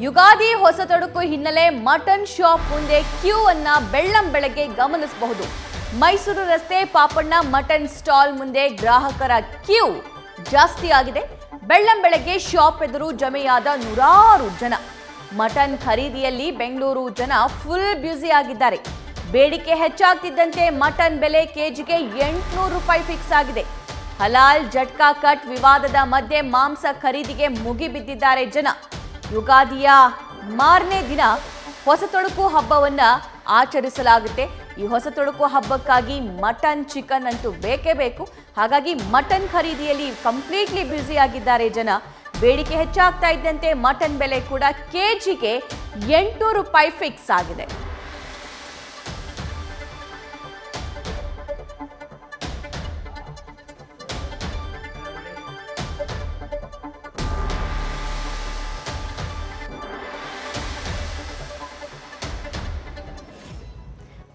ಯುಗಾದಿ ಹೊಸ ತೊಡಕು ಹಿನ್ನೆಲೆ ಮಟನ್ ಶಾಪ್ ಮುಂದೆ ಕ್ಯೂ ಅನ್ನ ಬೆಳ್ಳಂ ಬೆಳಗ್ಗೆ ಗಮನಿಸಬಹುದು. ಮೈಸೂರು ರಸ್ತೆ ಪಾಪಣ್ಣ ಮಟನ್ ಸ್ಟಾಲ್ ಮುಂದೆ ಗ್ರಾಹಕರ ಕ್ಯೂ ಜಾಸ್ತಿ ಆಗಿದೆ. ಬೆಳ್ಳಂ ಬೆಳಗ್ಗೆ ಶಾಪ್ ಎದುರು ಜಮೆಯಾದ ನೂರಾರು ಜನ. ಮಟನ್ ಖರೀದಿಯಲ್ಲಿ ಬೆಂಗಳೂರು ಜನ ಫುಲ್ ಬ್ಯುಸಿ ಆಗಿದ್ದಾರೆ. ಬೇಡಿಕೆ ಹೆಚ್ಚಾಗ್ತಿದ್ದಂತೆ ಮಟನ್ ಬೆಲೆ ಕೆಜಿಗೆ ಎಂಟುನೂರು ರೂಪಾಯಿ ಫಿಕ್ಸ್ ಆಗಿದೆ. ಹಲಾಲ್ ಜಟ್ಕಾ ಕಟ್ ವಿವಾದದ ಮಧ್ಯೆ ಮಾಂಸ ಖರೀದಿಗೆ ಮುಗಿಬಿದ್ದಿದ್ದಾರೆ ಜನ. ಯುಗಾದಿಯ ಮಾರನೇ ದಿನ ಹೊಸ ತೊಡಕು ಹಬ್ಬವನ್ನ ಆಚರಿಸಲಾಗುತ್ತೆ. ಈ ಹೊಸ ತೊಡಕು ಹಬ್ಬಕ್ಕಾಗಿ ಮಟನ್, ಚಿಕನ್ ಅಂತೂ ಬೇಕೇ ಬೇಕು. ಹಾಗಾಗಿ ಮಟನ್ ಖರೀದಿಯಲ್ಲಿ ಕಂಪ್ಲೀಟ್ಲಿ ಬ್ಯುಸಿ ಆಗಿದ್ದಾರೆ ಜನ. ಬೇಡಿಕೆ ಹೆಚ್ಚಾಗ್ತಾ ಇದ್ದಂತೆ ಮಟನ್ ಬೆಲೆ ಕೂಡ ಕೆ ಜಿಗೆ ಎಂಟು ರೂಪಾಯಿ ಫಿಕ್ಸ್ ಆಗಿದೆ.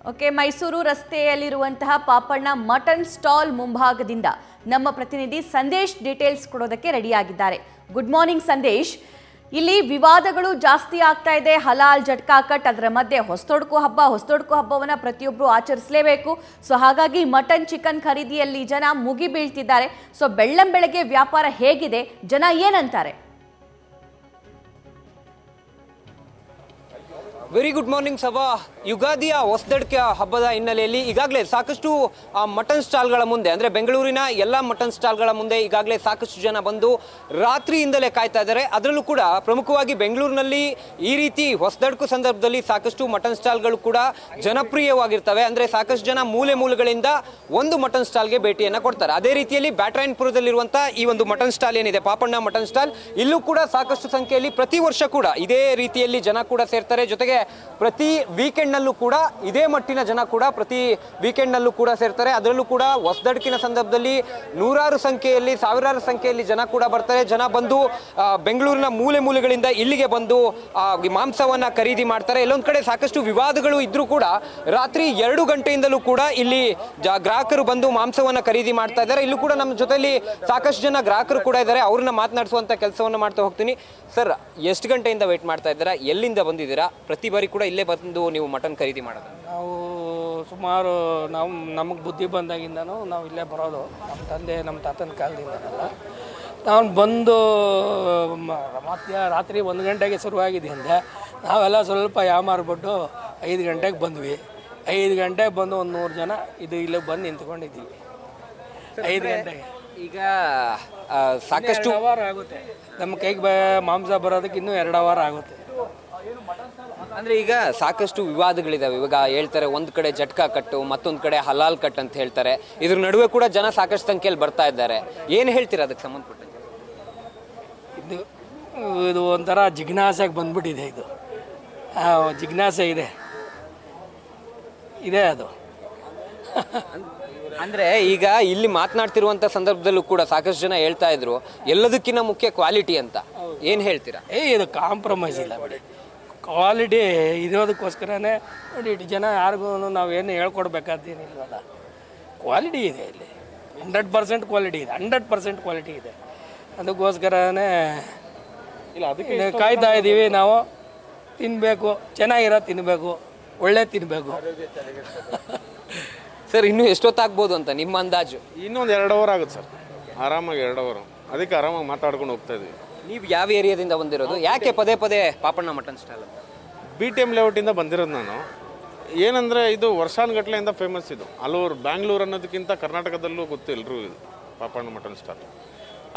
ಓಕೆ, ಮೈಸೂರು ರಸ್ತೆಯಲ್ಲಿರುವಂತಹ ಪಾಪಣ್ಣ ಮಟನ್ ಸ್ಟಾಲ್ ಮುಂಭಾಗದಿಂದ ನಮ್ಮ ಪ್ರತಿನಿಧಿ ಸಂದೇಶ್ ಡೀಟೇಲ್ಸ್ ಕೊಡೋದಕ್ಕೆ ರೆಡಿಯಾಗಿದ್ದಾರೆ. Good morning Sandesh. ಇಲ್ಲಿ ವಿವಾದಗಳು ಜಾಸ್ತಿ ಆಗ್ತಾ ಇದೆ. ಹಲಾಲ್ ಜಟ್ಕಾ ಕಟ್ ಅದರ ಮಧ್ಯೆ ಹೊಸ್ತೊಡ್ಕು ಹಬ್ಬ, ಹೊಸ್ತೊಡ್ಕು ಹಬ್ಬವನ್ನು ಪ್ರತಿಯೊಬ್ಬರು ಆಚರಿಸಲೇಬೇಕು. ಸೊ ಹಾಗಾಗಿ ಮಟನ್, ಚಿಕನ್ ಖರೀದಿಯಲ್ಲಿ ಜನ ಮುಗಿಬೀಳ್ತಿದ್ದಾರೆ. ಸೊ ಬೆಳ್ಳಂ ಬೆಳಗ್ಗೆ ವ್ಯಾಪಾರ ಹೇಗಿದೆ? ಜನ ಏನಂತಾರೆ? ವೆರಿ ಗುಡ್ ಮಾರ್ನಿಂಗ್ ಸಭಾ ಯುಗಾದಿಯ ಹೊಸದಡಿಕೆ ಹಬ್ಬದ ಹಿನ್ನೆಲೆಯಲ್ಲಿ ಈಗಾಗಲೇ ಸಾಕಷ್ಟು ಮಟನ್ ಸ್ಟಾಲ್ಗಳ ಮುಂದೆ, ಅಂದರೆ ಬೆಂಗಳೂರಿನ ಎಲ್ಲ ಮಟನ್ ಸ್ಟಾಲ್ಗಳ ಮುಂದೆ ಈಗಾಗಲೇ ಸಾಕಷ್ಟು ಜನ ಬಂದು ರಾತ್ರಿಯಿಂದಲೇ ಕಾಯ್ತಾ ಇದ್ದಾರೆ. ಅದರಲ್ಲೂ ಕೂಡ ಪ್ರಮುಖವಾಗಿ ಬೆಂಗಳೂರಿನಲ್ಲಿ ಈ ರೀತಿ ಹೊಸದಡ್ಕು ಸಂದರ್ಭದಲ್ಲಿ ಸಾಕಷ್ಟು ಮಟನ್ ಸ್ಟಾಲ್ಗಳು ಕೂಡ ಜನಪ್ರಿಯವಾಗಿರ್ತವೆ. ಅಂದರೆ ಸಾಕಷ್ಟು ಜನ ಮೂಲೆ ಮೂಲೆಗಳಿಂದ ಒಂದು ಮಟನ್ ಸ್ಟಾಲ್ಗೆ ಭೇಟಿಯನ್ನು ಕೊಡ್ತಾರೆ. ಅದೇ ರೀತಿಯಲ್ಲಿ ಬ್ಯಾಟ್ರಾಯನ್ಪುರದಲ್ಲಿರುವಂಥ ಈ ಒಂದು ಮಟನ್ ಸ್ಟಾಲ್ ಏನಿದೆ, ಪಾಪಣ್ಣ ಮಟನ್ ಸ್ಟಾಲ್ ಇಲ್ಲೂ ಕೂಡ ಸಾಕಷ್ಟು ಸಂಖ್ಯೆಯಲ್ಲಿ ಪ್ರತಿ ವರ್ಷ ಕೂಡ ಇದೇ ರೀತಿಯಲ್ಲಿ ಜನ ಕೂಡ ಸೇರ್ತಾರೆ. ಜೊತೆಗೆ ಪ್ರತಿ ವೀಕೆಂಡ್ನಲ್ಲೂ ಕೂಡ ಇದೇ ಮಟ್ಟಿನ ಜನ ಕೂಡ ಪ್ರತಿ ವೀಕೆಂಡ್ನಲ್ಲೂ ಕೂಡ ಸೇರ್ತಾರೆ. ಅದರಲ್ಲೂ ಕೂಡ ಹೊಸದಡ್ಕಿನ ಸಂದರ್ಭದಲ್ಲಿ ನೂರಾರು ಸಂಖ್ಯೆಯಲ್ಲಿ, ಸಾವಿರಾರು ಸಂಖ್ಯೆಯಲ್ಲಿ ಜನ ಕೂಡ ಬರ್ತಾರೆ. ಜನ ಬಂದು ಬೆಂಗಳೂರಿನ ಮೂಲೆ ಮೂಲೆಗಳಿಂದ ಇಲ್ಲಿಗೆ ಬಂದು ಮಾಂಸವನ್ನ ಖರೀದಿ ಮಾಡ್ತಾರೆ. ಎಲ್ಲೊಂದ್ ಕಡೆ ಸಾಕಷ್ಟು ವಿವಾದಗಳು ಇದ್ರೂ ಕೂಡ ರಾತ್ರಿ ಎರಡು ಗಂಟೆಯಿಂದಲೂ ಕೂಡ ಇಲ್ಲಿ ಗ್ರಾಹಕರು ಬಂದು ಮಾಂಸವನ್ನ ಖರೀದಿ ಮಾಡ್ತಾ ಇದ್ದಾರೆ. ಇಲ್ಲೂ ಕೂಡ ನಮ್ಮ ಜೊತೆಯಲ್ಲಿ ಸಾಕಷ್ಟು ಜನ ಗ್ರಾಹಕರು ಕೂಡ ಇದ್ದಾರೆ. ಅವ್ರನ್ನ ಮಾತನಾಡಿಸುವಂತ ಕೆಲಸವನ್ನು ಮಾಡ್ತಾ ಹೋಗ್ತೀನಿ. ಸರ್, ಎಷ್ಟು ಗಂಟೆಯಿಂದ ವೇಟ್ ಮಾಡ್ತಾ ಇದ್ದೀರಾ? ಎಲ್ಲಿಂದ ಬಂದಿದ್ದೀರಾ? ಪ್ರತಿ ಬಾರಿ ಕೂಡ ಇಲ್ಲೇ ಬಂದು ನೀವು ಮಟನ್ ಖರೀದಿ ಮಾಡೋದು? ನಾವು ಸುಮಾರು ನಾವು ನಮಗೆ ಬುದ್ಧಿ ಬಂದಾಗಿಂದನೂ ನಾವು ಇಲ್ಲೇ ಬರೋದು. ನಮ್ಮ ತಂದೆ ನಮ್ಮ ತಾತನ ಕಾಲದಿಂದನೆಲ್ಲ. ನಾನು ಬಂದು ಮಧ್ಯ ರಾತ್ರಿ ಒಂದು ಗಂಟೆಗೆ ಶುರುವಾಗಿದೆ ಹಿಂದೆ ನಾವೆಲ್ಲ ಸ್ವಲ್ಪ ಯಾಮಾರ್ಬಿಟ್ಟು ಐದು ಗಂಟೆಗೆ ಬಂದ್ವಿ. ಐದು ಗಂಟೆಗೆ ಬಂದು ಒಂದು ನೂರು ಜನ ಇದು ಇಲ್ಲಿ ಬಂದು ನಿಂತ್ಕೊಂಡಿದ್ದೀವಿ. ಐದು ಗಂಟೆಗೆ. ಈಗ ಸಾಕಷ್ಟು ಅವರ್ ಆಗುತ್ತೆ. ನಮ್ಮ ಕೈಗೆ ಬ ಮಾಂಸ ಬರೋದಕ್ಕೆ ಇನ್ನೂ ಎರಡು ಅವರ್ ಆಗುತ್ತೆ. ಅಂದ್ರೆ ಈಗ ಸಾಕಷ್ಟು ವಿವಾದಗಳಿದಾವೆ. ಇವಾಗ ಹೇಳ್ತಾರೆ ಒಂದ್ ಕಡೆ ಜಟ್ಕಾ ಕಟ್ಟು ಮತ್ತೊಂದ್ ಕಡೆ ಹಲಾಲ್ ಕಟ್ ಅಂತ ಹೇಳ್ತಾರೆ. ಇದ್ರ ನಡುವೆ ಕೂಡ ಜನ ಸಾಕಷ್ಟು ಸಂಖ್ಯೆಯಲ್ಲಿ ಬರ್ತಾ ಇದ್ದಾರೆ. ಏನ್ ಹೇಳ್ತೀರಾ ಅದಕ್ಕೆ ಸಂಬಂಧಪಟ್ಟಂತೆ ಇದು ಇದು ಒಂಥರ ಜಿಜ್ಞಾಸೆಗೆ ಬಂದ್ಬಿಟ್ಟಿದೆ ಇದು. ಜಿಜ್ಞಾಸೆ ಇದೆ. ಇದೆ ಅದು. ಅಂದ್ರೆ ಈಗ ಇಲ್ಲಿ ಮಾತನಾಡ್ತಿರುವಂತ ಸಂದರ್ಭದಲ್ಲೂ ಕೂಡ ಸಾಕಷ್ಟು ಜನ ಹೇಳ್ತಾ ಇದ್ರು ಎಲ್ಲದಕ್ಕಿಂತ ಮುಖ್ಯ ಕ್ವಾಲಿಟಿ ಅಂತ. ಏನ್ ಹೇಳ್ತೀರಾ? ಏ ಇದು ಕಾಂಪ್ರಮೈಸ್ ಇಲ್ಲ ಬಿಡಿ. ಕ್ವಾಲಿಟಿ ಇರೋದಕ್ಕೋಸ್ಕರನೇ ನೋಡಿ ಇಷ್ಟು ಜನ ಯಾರಿಗೂ ನಾವೇನು ಹೇಳ್ಕೊಡ್ಬೇಕಾದೇನಿಲ್ವಲ್ಲ ಕ್ವಾಲಿಟಿ ಇದೆ ಇಲ್ಲಿ. ಹಂಡ್ರೆಡ್ ಪರ್ಸೆಂಟ್ ಕ್ವಾಲಿಟಿ ಇದೆ. ಹಂಡ್ರೆಡ್ ಪರ್ಸೆಂಟ್ ಕ್ವಾಲಿಟಿ ಇದೆ. ಅದಕ್ಕೋಸ್ಕರನೇ ಇಲ್ಲ ಅದಕ್ಕೆ ಕಾಯ್ತಾ ಇದ್ದೀವಿ ನಾವು. ತಿನ್ನಬೇಕು ಚೆನ್ನಾಗಿರೋ ತಿನ್ನಬೇಕು ಒಳ್ಳೆ ತಿನ್ನಬೇಕು ಸರ್ ಇನ್ನು ಎಷ್ಟೊತ್ತಾಗ್ಬೋದು ಅಂತ ನಿಮ್ಮ ಅಂದಾಜು? ಇನ್ನೊಂದು ಎರಡು ಅವರ್ ಆಗುತ್ತೆ ಸರ್. ಆರಾಮಾಗಿ ಎರಡು ಅವರು ಅದಕ್ಕೆ ಆರಾಮಾಗಿ ಮಾತಾಡ್ಕೊಂಡು ಹೋಗ್ತಾ ಇದ್ವಿ ನೀವು ಯಾವ ಏರಿಯಾದಿಂದ ಬಂದಿರೋದು? ಯಾಕೆ ಪದೇ ಪದೇ ಪಾಪಣ್ಣ ಮಟನ್ ಸ್ಟಾಲ್ ಅಂತ ಬಿ ಟಿ ಎಂ ಲೇಔಟಿಂದ ಬಂದಿರೋದು ನಾನು. ಏನಂದರೆ ಇದು ವರ್ಷಾನುಗಟ್ಲೆಯಿಂದ ಫೇಮಸ್ ಇದು. ಅಲ್ಲೂರು ಬ್ಯಾಂಗ್ಳೂರು ಅನ್ನೋದಕ್ಕಿಂತ ಕರ್ನಾಟಕದಲ್ಲೂ ಗೊತ್ತು ಎಲ್ಲರೂ ಇದು ಪಾಪಣ್ಣ ಮಟನ್ ಸ್ಟಾಲ್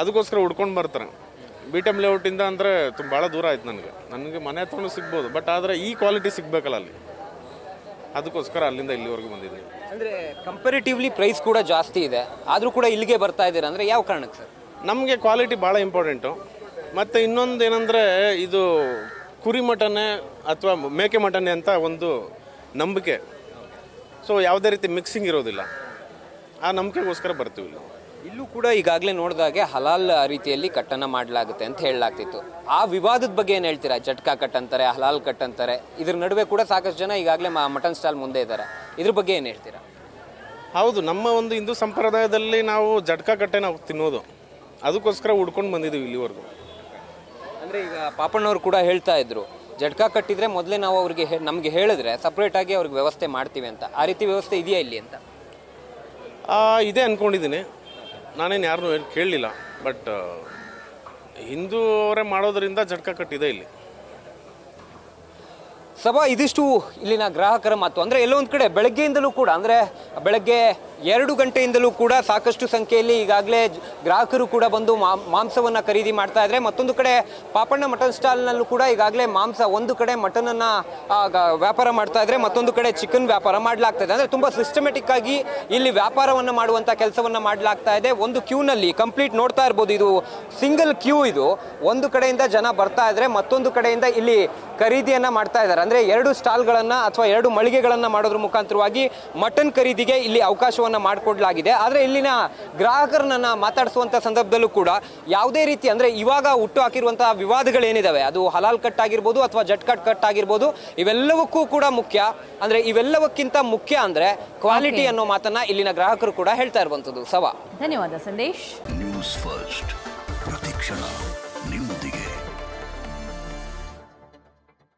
ಅದಕ್ಕೋಸ್ಕರ ಉಡ್ಕೊಂಡು ಬರ್ತಾರೆ. ಬಿ ಟಿ ಎಂ ಲೇಔಟಿಂದ ಅಂದರೆ ತುಂಬ ಭಾಳ ದೂರ ಆಯ್ತು ನನಗೆ. ನನಗೆ ಮನೆ ಹತ್ರನೂ ಸಿಗ್ಬೋದು ಬಟ್ ಆದರೆ ಈ ಕ್ವಾಲಿಟಿ ಸಿಗಬೇಕಲ್ಲ ಅಲ್ಲಿ. ಅದಕ್ಕೋಸ್ಕರ ಅಲ್ಲಿಂದ ಇಲ್ಲಿವರೆಗೂ ಬಂದಿದ್ದೀನಿ. ಅಂದರೆ ಕಂಪೇರಿಟಿವ್ಲಿ ಪ್ರೈಸ್ ಕೂಡ ಜಾಸ್ತಿ ಇದೆ. ಆದರೂ ಕೂಡ ಇಲ್ಲಿಗೆ ಬರ್ತಾ ಇದ್ದೀರಾ? ಅಂದರೆ ಯಾವ ಕಾರಣಕ್ಕೆ ಸರ್? ನಮಗೆ ಕ್ವಾಲಿಟಿ ಭಾಳ ಇಂಪಾರ್ಟೆಂಟು ಮತ್ತು ಇನ್ನೊಂದು ಏನಂದರೆ ಇದು ಕುರಿ ಮಟನೆ ಅಥವಾ ಮೇಕೆ ಮಟನೆ ಅಂತ ಒಂದು ನಂಬಿಕೆ. ಸೊ ಯಾವುದೇ ರೀತಿ ಮಿಕ್ಸಿಂಗ್ ಇರೋದಿಲ್ಲ. ಆ ನಂಬಿಕೆಗೋಸ್ಕರ ಬರ್ತೀವಿ ಇಲ್ಲಿ. ಇಲ್ಲೂ ಕೂಡ ಈಗಾಗಲೇ ನೋಡಿದಾಗೆ ಹಲಾಲ್ ರೀತಿಯಲ್ಲಿ ಕಟ್ಟನ್ನು ಮಾಡಲಾಗುತ್ತೆ ಅಂತ ಹೇಳಲಾಗ್ತಿತ್ತು. ಆ ವಿವಾದದ ಬಗ್ಗೆ ಏನು ಹೇಳ್ತೀರಾ? ಜಟ್ಕಾ ಕಟ್ ಅಂತಾರೆ ಹಲಾಲ್ ಕಟ್ ಅಂತಾರೆ ಇದ್ರ ನಡುವೆ ಕೂಡ ಸಾಕಷ್ಟು ಜನ ಈಗಾಗಲೇ ಮಟನ್ ಸ್ಟಾಲ್ ಮುಂದೆ ಇದ್ದಾರೆ. ಇದ್ರ ಬಗ್ಗೆ ಏನು ಹೇಳ್ತೀರಾ? ಹೌದು ನಮ್ಮ ಒಂದು ಹಿಂದೂ ಸಂಪ್ರದಾಯದಲ್ಲಿ ನಾವು ಜಟ್ಕಾ ಕಟ್ಟೆ ನಾವು ತಿನ್ನೋದು. ಅದಕ್ಕೋಸ್ಕರ ಉಡ್ಕೊಂಡು ಬಂದಿದ್ದೀವಿ ಇಲ್ಲಿವರೆಗೂ. ಅಂದ್ರೆ ಈಗ ಪಾಪಣ್ಣವ್ರು ಕೂಡ ಹೇಳ್ತಾ ಇದ್ರು ಜಟ್ಕ ಕಟ್ಟಿದ್ರೆ ಮೊದಲೇ ನಾವು ಅವ್ರಿಗೆ ನಮಗೆ ಹೇಳಿದ್ರೆ ಸಪ್ರೇಟ್ ಆಗಿ ಅವ್ರಿಗೆ ವ್ಯವಸ್ಥೆ ಮಾಡ್ತೀವಿ ಅಂತ. ಆ ರೀತಿ ವ್ಯವಸ್ಥೆ ಇದೆಯಾ ಇಲ್ಲಿ ಅಂತ? ಇದೆ ಅಂದ್ಕೊಂಡಿದ್ದೀನಿ ನಾನೇನು ಯಾರನ್ನೂ ಕೇಳಲಿಲ್ಲ. ಬಟ್ ಹಿಂದೂ ಅವರೇ ಮಾಡೋದರಿಂದ ಜಟ್ಕ ಕಟ್ಟಿದೆ ಇಲ್ಲಿ. ಸಭಾ ಇದಿಷ್ಟು ಇಲ್ಲಿನ ಗ್ರಾಹಕರ ಮಾತು. ಅಂದರೆ ಎಲ್ಲೊಂದು ಒಂದ್ ಕಡೆ ಬೆಳಗ್ಗೆಯಿಂದಲೂ ಕೂಡ ಅಂದರೆ ಬೆಳಗ್ಗೆ ಎರಡು ಗಂಟೆಯಿಂದಲೂ ಕೂಡ ಸಾಕಷ್ಟು ಸಂಖ್ಯೆಯಲ್ಲಿ ಈಗಾಗಲೇ ಗ್ರಾಹಕರು ಕೂಡ ಬಂದು ಮಾಂಸವನ್ನು ಖರೀದಿ ಮಾಡ್ತಾ ಇದ್ದಾರೆ ಮತ್ತೊಂದು ಕಡೆ ಪಾಪಣ್ಣ ಮಟನ್ ಸ್ಟಾಲ್ನಲ್ಲೂ ಕೂಡ ಈಗಾಗಲೇ ಮಾಂಸ ಒಂದು ಕಡೆ ಮಟನ್ ಅನ್ನ ವ್ಯಾಪಾರ ಮಾಡ್ತಾ ಇದ್ದರೆ ಮತ್ತೊಂದು ಕಡೆ ಚಿಕನ್ ವ್ಯಾಪಾರ ಮಾಡಲಾಗ್ತಾ ಇದೆ ಅಂದ್ರೆ ತುಂಬಾ ಸಿಸ್ಟಮೆಟಿಕ್ ಆಗಿ ಇಲ್ಲಿ ವ್ಯಾಪಾರವನ್ನು ಮಾಡುವಂಥ ಕೆಲಸವನ್ನು ಮಾಡಲಾಗ್ತಾ ಇದೆ. ಒಂದು ಕ್ಯೂನಲ್ಲಿ ಕಂಪ್ಲೀಟ್ ನೋಡ್ತಾ ಇರ್ಬೋದು ಇದು ಸಿಂಗಲ್ ಕ್ಯೂ ಇದು. ಒಂದು ಕಡೆಯಿಂದ ಜನ ಬರ್ತಾ ಇದ್ದರೆ ಮತ್ತೊಂದು ಕಡೆಯಿಂದ ಇಲ್ಲಿ ಖರೀದಿಯನ್ನ ಮಾಡ್ತಾ ಇದ್ದಾರೆ. ಅಂದ್ರೆ ಎರಡು ಸ್ಟಾಲ್ಗಳನ್ನು ಅಥವಾ ಎರಡು ಮಳಿಗೆಗಳನ್ನ ಮಾಡೋದ್ರ ಮುಖಾಂತರವಾಗಿ ಮಟನ್ ಖರೀದಿಗೆ ಇಲ್ಲಿ ಅವಕಾಶವನ್ನ ಮಾಡಿಕೊಡ್ಲಾಗಿದೆ. ಆದರೆ ಇಲ್ಲಿನ ಗ್ರಾಹಕರನ್ನ ಮಾತಾಡಿಸುವಂಥ ಸಂದರ್ಭದಲ್ಲೂ ಕೂಡ ಯಾವುದೇ ರೀತಿ ಅಂದ್ರೆ ಇವಾಗ ಹುಟ್ಟು ಹಾಕಿರುವಂತಹ ವಿವಾದಗಳೇನಿದಾವೆ? ಅದು ಹಲಾಲ್ ಕಟ್ ಆಗಿರ್ಬೋದು ಅಥವಾ ಜಟ್ ಕಟ್ ಕಟ್ ಆಗಿರ್ಬೋದು ಇವೆಲ್ಲವಕ್ಕೂ ಕೂಡ ಮುಖ್ಯ. ಅಂದ್ರೆ ಇವೆಲ್ಲವಕ್ಕಿಂತ ಮುಖ್ಯ ಅಂದ್ರೆ ಕ್ವಾಲಿಟಿ ಅನ್ನೋ ಮಾತನ್ನ ಇಲ್ಲಿನ ಗ್ರಾಹಕರು ಕೂಡ ಹೇಳ್ತಾ ಇರುವಂಥದ್ದು ಸವಾ. ಧನ್ಯವಾದ ಸಂದೇಶ್. ನ್ಯೂಸ್ ಫಸ್ಟ್ ಪ್ರತಿಕ್ಷಣ.